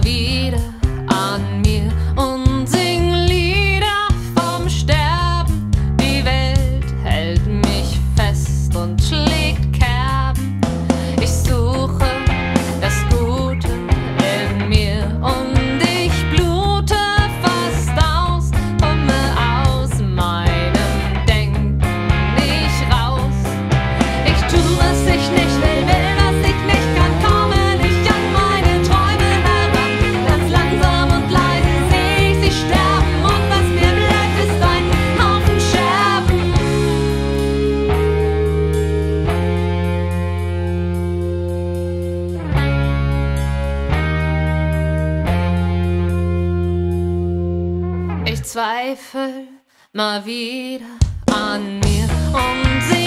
vira Zweifel mal wieder an mir und sie